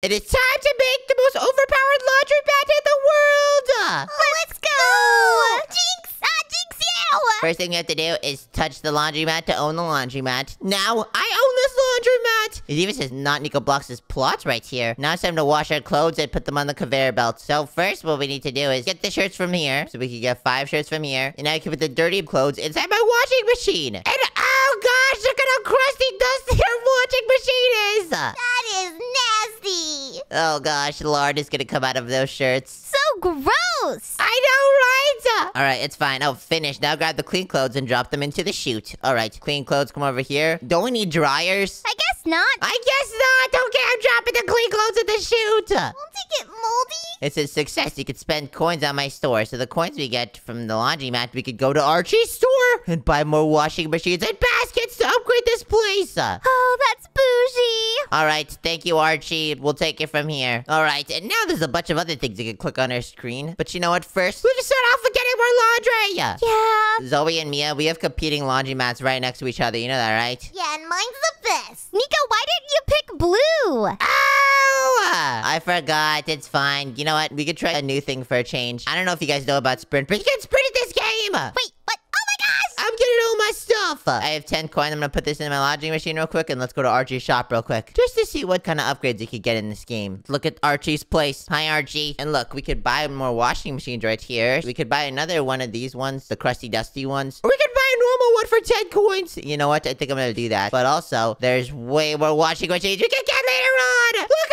It is time to make the most overpowered laundry mat in the world! Let's go! Jinx! Ah, Jinx, you! First thing you have to do is touch the laundry mat to own the laundry mat. Now, I own this laundry mat! It even says not NicoBlox' plots right here. Now it's time to wash our clothes and put them on the conveyor belt. So first, what we need to do is get the shirts from here. So we can get five shirts from here. And now we can put the dirty clothes inside my washing machine. And oh gosh, look at how crusty dusty our washing machine is nasty! Oh gosh, lard is gonna come out of those shirts. So gross! I know, right? All right, it's fine. Oh, finished. Now grab the clean clothes and drop them into the chute. All right, clean clothes, come over here. Don't we need dryers? I guess not. I guess not. Okay, I'm dropping the clean clothes in the chute. Won't it get moldy? It's a success. You could spend coins on my store. So the coins we get from the laundromat, we could go to Archie's store and buy more washing machines and baskets to upgrade this place. Oh, that's bougie. All right, thank you, Archie. We'll take it from here. All right, and now there's a bunch of other things you can click on our screen. But you know what? First, we just start off with getting more laundry. Yeah. Zoey and Mia, we have competing laundromats right next to each other. You know that, right? Yeah, and mine's the best. Nico, why didn't you pick blue? Ow! I forgot. It's fine. You know what? We could try a new thing for a change. I don't know if you guys know about sprint, but you can sprint in this game. Wait, what? Oh my gosh! I'm getting all my stuff. I have 10 coins. I'm gonna put this in my laundry machine real quick, and let's go to Archie's shop real quick. Just to see what kind of upgrades you could get in this game. Look at Archie's place. Hi, Archie. And look, we could buy more washing machines right here. We could buy another one of these ones, the crusty, dusty ones. Or we could buy a normal one for 10 coins. You know what? I think I'm gonna do that. But also, there's way more washing machines we can get later on. Look how much these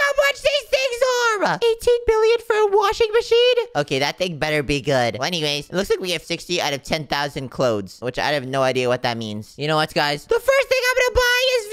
are. 18 billion for a washing machine? Okay, that thing better be good. Well, anyways, it looks like we have 60 out of 10,000 clothes, which I have no idea what that means. You know what, guys? The first thing I'm gonna buy is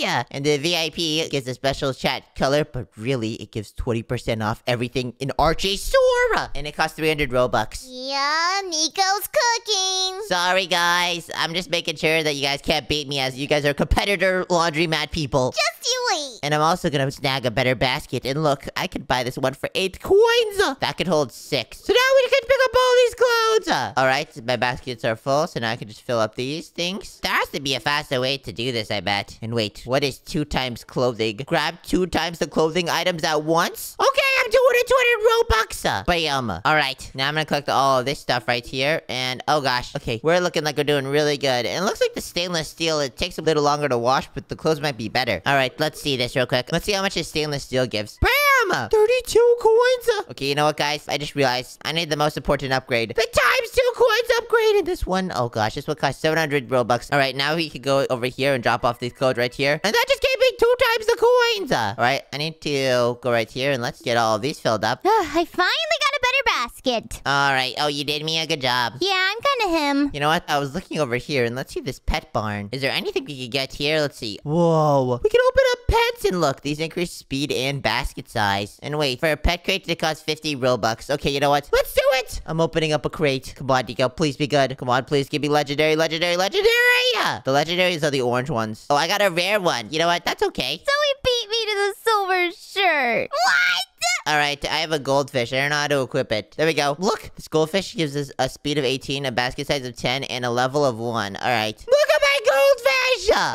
VIP! And the VIP gets a special chat color, but really, it gives 20% off everything in Archie's store! And it costs 300 Robux. Yeah, Nico's cooking. Sorry, guys. I'm just making sure that you guys can't beat me as you guys are competitor laundromat people. Just you wait. And I'm also gonna snag a better basket. And look, I could buy this one for eight coins. That could hold six. So now we can pick up all these clothes. All right, my baskets are full, so now I can just fill up these things. There has to be a faster way to do this, I bet. And wait, what is two times clothing? Grab two times the clothing items at once? Okay, I'm doing it 200 Robux. Bam. All right, now I'm gonna collect all of this stuff right here. And oh gosh, okay, we're looking like we're doing really good. And it looks like the stainless steel, it takes a little longer to wash, but the clothes might be better. All right, let's see this real quick. Let's see how much the stainless steel gives. Bam! 32 coins. Okay, you know what, guys? I just realized I need the most important upgrade. The times two coins upgrade in this one. Oh gosh, this one costs 700 Robux. All right, now we can go over here and drop off this code right here. And that just gave me two times the coins. All right, I need to go right here and let's get all of these filled up. Ugh, I finally got a better basket. All right. Oh, you did me a good job. Yeah, I'm kind of him. You know what? I was looking over here and let's see this pet barn. Is there anything we could get here? Let's see. Whoa. We can open up pets and look, these increase speed and basket size. And wait, for a pet crate, to cost 50 Robux. Okay, you know what? Let's do it. I'm opening up a crate. Come on, Nico. Please be good. Come on, please give me legendary, legendary, legendary. The legendaries are the orange ones. Oh, I got a rare one. You know what? That's okay. So he beat me to the silver shirt. What? All right, I have a goldfish. I don't know how to equip it. There we go. Look, this goldfish gives us a speed of 18, a basket size of 10, and a level of 1. All right. Look at my goldfish!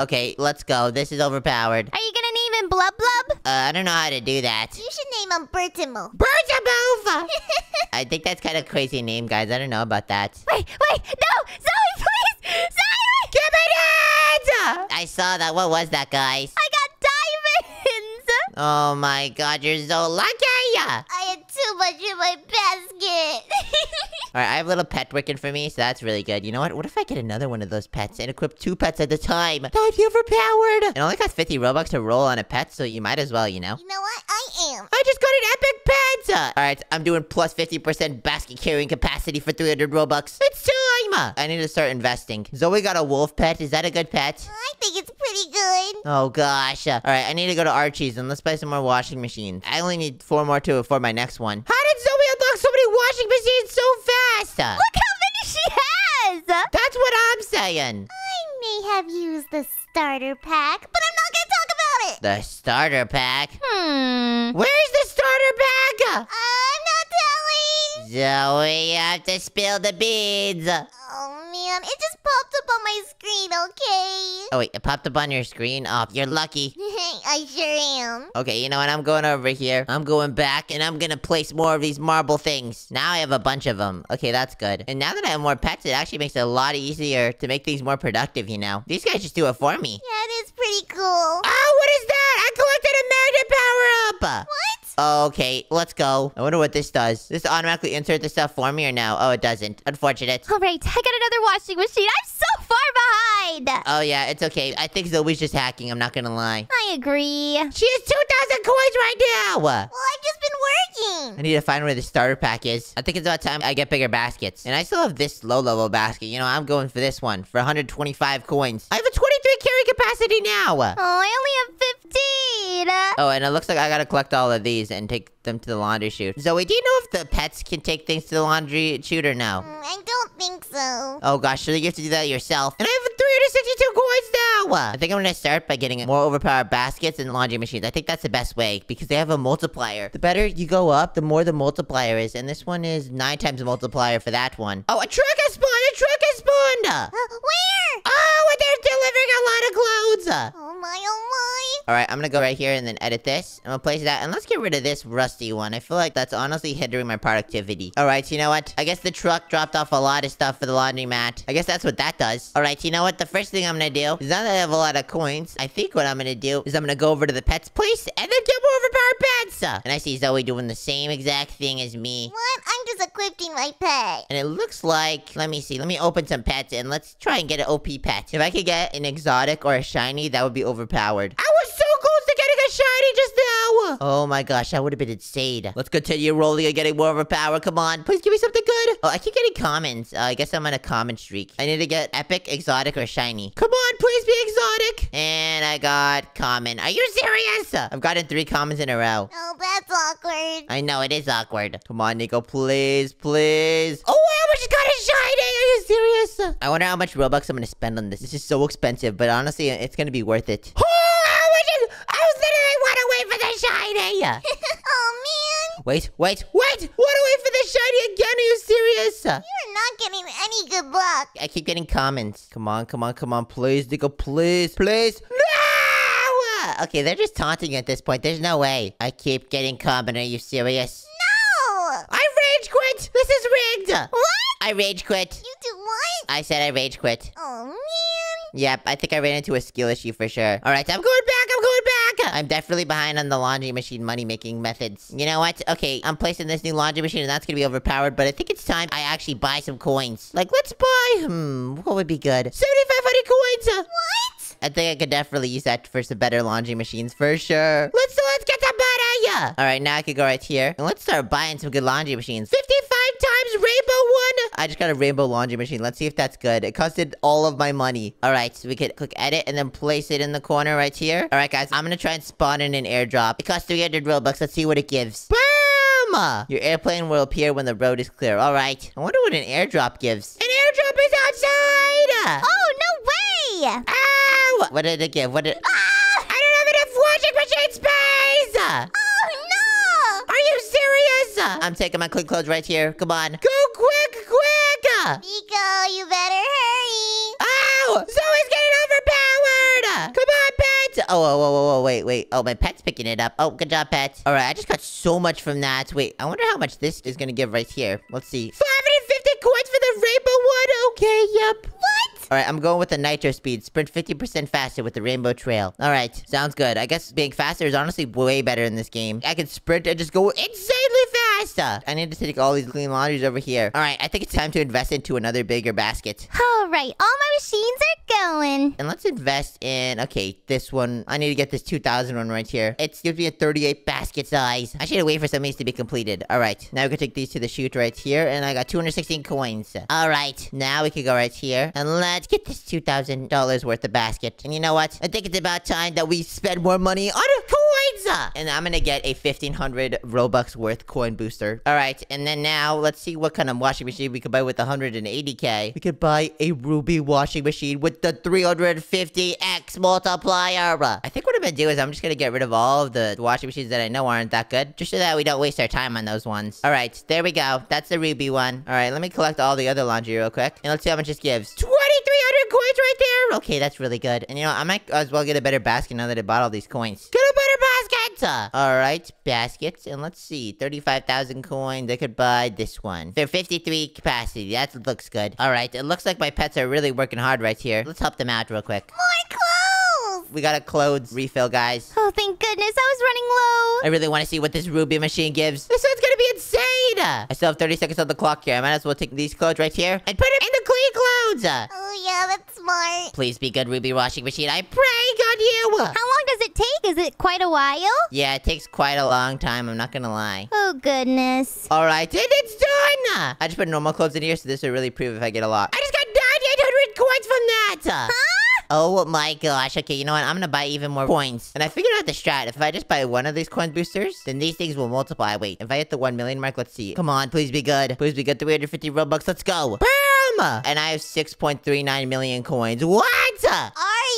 Okay, let's go. This is overpowered. Are you gonna name him Blub Blub? Uh, I don't know how to do that. You should name him Bertimo. Bertamova! I think that's kind of crazy name, guys. I don't know about that. Wait, wait, no! Zoey, please! Zoey! Give me that! I saw that. What was that, guys? I got diamonds! Oh my god, you're so lucky! I had too much in my basket. Alright, I have a little pet working for me, so that's really good. You know what? What if I get another one of those pets and equip two pets at a time? That would be overpowered! It only costs 50 Robux to roll on a pet, so you might as well, you know? you know what? I am. I just got an epic pet! Alright, I'm doing plus 50% basket carrying capacity for 300 Robux. It's time! I need to start investing. Zoey got a wolf pet. Is that a good pet? I think it's pretty good. Oh gosh. Uh, Alright, I need to go to Archie's and let's buy some more washing machines. I only need four more to afford my next one. How did Zoey unlock so many washing machines so fast? Uh, Look how many she has! That's what I'm saying. I may have used the starter pack, but I'm not gonna talk about it. The starter pack. Hmm. Where's the starter pack? I'm Zoey, you have to spill the beans. Oh, man. It just popped up on my screen, okay? Oh, wait, it popped up on your screen? Oh, you're lucky. I sure am. Okay, you know what? I'm going over here. I'm going back, and I'm gonna place more of these marble things. Now I have a bunch of them. Okay, that's good. And now that I have more pets, it actually makes it a lot easier to make things more productive, you know? These guys just do it for me. Yeah, it is pretty cool. Oh, what is that? I collected a magnet power-up! What? Okay, let's go. I wonder what this does. This automatically insert the stuff for me or no? Oh, it doesn't. Unfortunate. All right, I got another washing machine. I'm so far behind. Oh, yeah, it's okay. I think Zoey's just hacking. I'm not gonna lie. I agree. She has 2,000 coins right now! Well, I've just been working. I need to find where the starter pack is. I think it's about time I get bigger baskets. And I still have this low-level basket. You know, I'm going for this one for 125 coins. I have a 23 carry capacity now! Oh, I only have 15. Oh, and it looks like I gotta collect all of these and take them to the laundry chute. Zoey, do you know if the pets can take things to the laundry chute or no? Mm, I don't think so. Oh gosh, so you have to do that yourself. And I have 362 coins now! I think I'm gonna start by getting more overpowered baskets and laundry machines. I think that's the best way because they have a multiplier. The better you go up, the more the multiplier is. And this one is nine times the multiplier for that one. Oh, a truck has spawned! A truck has spawned! Uh, where? Oh, they're delivering a lot of clothes! Oh my, oh Alright, I'm gonna go right here and then edit this. I'm gonna place that, and let's get rid of this rusty one. I feel like that's honestly hindering my productivity. Alright, so you know what? I guess the truck dropped off a lot of stuff for the laundry mat. I guess that's what that does. Alright, you know what? The first thing I'm gonna do is now that I have a lot of coins, I think what I'm gonna do is I'm gonna go over to the pet's place and then get more overpowered pets! And I see Zoey doing the same exact thing as me. What? My pet. And it looks like, let me see, let me open some pets and let's try and get an OP pet. If I could get an exotic or a shiny, that would be overpowered. I was so close to getting a shiny just now! Oh my gosh, that would have been insane. Let's continue rolling and getting more overpowered. Come on, please give me something good. Oh, I keep getting commons. Uh, I guess I'm on a common streak. I need to get epic, exotic, or shiny. Come on, please be exotic. And I got common. Are you serious? I've gotten three commons in a row. Oh, that's awkward. I know, it is awkward. Come on, Nico, please, please. Oh, I almost got a shiny! Are you serious? I wonder how much Robux I'm gonna spend on this. This is so expensive, but honestly, it's gonna be worth it. Oh, I was, just, I was literally one away for the shiny! oh man, wait, wait, wait! One away for the shiny again? Are you serious? you're not getting any good luck. I keep getting comments. Come on, come on, come on, please, Nico, please, please. No! Okay, they're just taunting at this point. There's no way. I keep getting comment. Are you serious? No. I rage quit! This is rigged! What? I rage quit. You do what? I said I rage quit. Oh man. Yep, I think I ran into a skill issue for sure. Going back, I'm going back! I'm definitely behind on the laundry machine money-making methods. You know what? Okay, I'm placing this new laundry machine and that's gonna be overpowered, but I think it's time I actually buy some coins. Like, let's buy, hmm, what would be good? 7,500 coins! What? I think I could definitely use that for some better laundry machines for sure. Let's let's get some money! Alright, now I could go right here. And let's start buying some good laundry machines. 55 times rainbow one! I just got a rainbow laundry machine. Let's see if that's good. It costed all of my money. Alright, so we could click edit and then place it in the corner right here. Alright guys, I'm gonna try and spawn in an airdrop. It costs 300 Robux. Let's see what it gives. Boom! Your airplane will appear when the road is clear. Alright. I wonder what an airdrop gives. An airdrop is outside! Oh, no way. Ow! What did it give? What did... Ah! I don't have enough washing machine space! Oh no. Are you serious? I'm taking my clean clothes right here. Come on. Go quick, Nico, you better hurry. Ow! Zoey's getting overpowered! Come on, pet! Oh, whoa, whoa, whoa, wait, wait. Oh, my pet's picking it up. Oh, good job, pet. All right, I just got so much from that. Wait, I wonder how much this is gonna give right here. Let's see. 550 coins for the rainbow one? Okay, yep. What? All right, I'm going with the nitro speed. Sprint 50% faster with the rainbow trail. All right, sounds good. I guess being faster is honestly way better in this game. I can sprint and just go I need to take all these clean laundries over here. All right, I think it's time to invest into another bigger basket. All right, all my machines are going. And let's invest in, okay, this one. I need to get this 2000 one right here. It gives me a 38 basket size. I should wait for some of these to be completed. All right, now we can take these to the chute right here. And I got 216 coins. All right, now we can go right here. And let's get this $2,000 worth of basket. And you know what? I think it's about time that we spend more money on coins. And I'm gonna get a 1500 Robux worth coin booster booster. All right, and then now let's see what kind of washing machine we could buy with 180k. We could buy a ruby washing machine with the 350x multiplier. I think what I'm gonna do is I'm just gonna get rid of all of the washing machines that I know aren't that good, just so that we don't waste our time on those ones. All right, there we go. That's the ruby one. All right, let me collect all the other laundry real quick, and let's see how much this gives. 2,300 coins right there. Okay, that's really good. And you know, I might as well get a better basket now that I bought all these coins. Get a better basket. All right, baskets, and let's see, 35,000 coins. I could buy this one. They're 53 capacity. That looks good. All right, it looks like my pets are really working hard right here. Let's help them out real quick. More clothes! We got a clothes refill, guys. Oh, thank goodness. I was running low. I really want to see what this ruby machine gives. This one's gonna be insane! I still have 30 seconds on the clock here. I might as well take these clothes right here and put them in the clean clothes. Oh, yeah, that's smart. Please be good, ruby washing machine. I pray on you. How long does it take? Is it quite a while? Yeah, it takes quite a long time. I'm not gonna lie. Oh, goodness. All right, and it's done. I just put normal clothes in here, so this will really prove if I get a lot. I just got 9,800 coins from that. Huh? Oh my gosh. Okay, you know what? I'm gonna buy even more coins. And I figured out the strat. If I just buy one of these coin boosters, then these things will multiply. Wait, if I hit the 1 million mark, let's see. Come on, please be good. Please be good. 350 Robux. Let's go. Bam! And I have 6.39 million coins. What? Are you kidding me?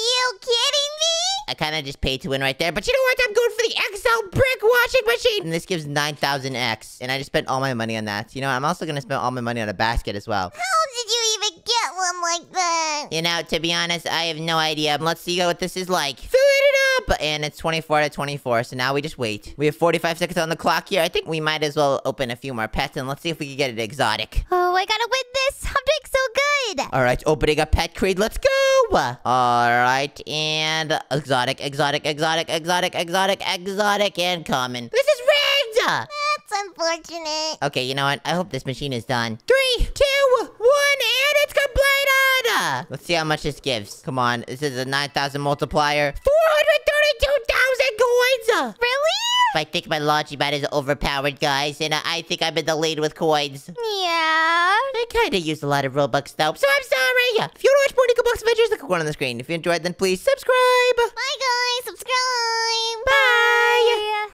I kind of just paid to win right there. But you know what? I'm going for the XL brick washing machine. And this gives 9,000X. And I just spent all my money on that. You know, I'm also gonna spend all my money on a basket as well. How did you even get one like that? You know, to be honest, I have no idea. Let's see what this is like. Fill it up! And it's 24 to 24, so now we just wait. We have 45 seconds on the clock here. I think we might as well open a few more pets and let's see if we can get it exotic. Oh, I gotta win this. I'm doing so good. All right, opening a pet crate. Let's go! All right, and exotic, exotic, exotic, exotic, exotic, exotic, and common. This is rigged! That's unfortunate. Okay, you know what? I hope this machine is done. Three, two, one, and it's completed! Let's see how much this gives. Come on, this is a 9,000 multiplier. 432,000 coins! Really? I think my Launchpad is overpowered, guys, and I think I'm in the lead with coins. Yeah. I kinda used a lot of Robux, though, so I'm sorry! If you wanna watch more NicoBlox Adventures, click one on the screen. If you enjoyed, then please subscribe! Bye, guys. Subscribe. Bye!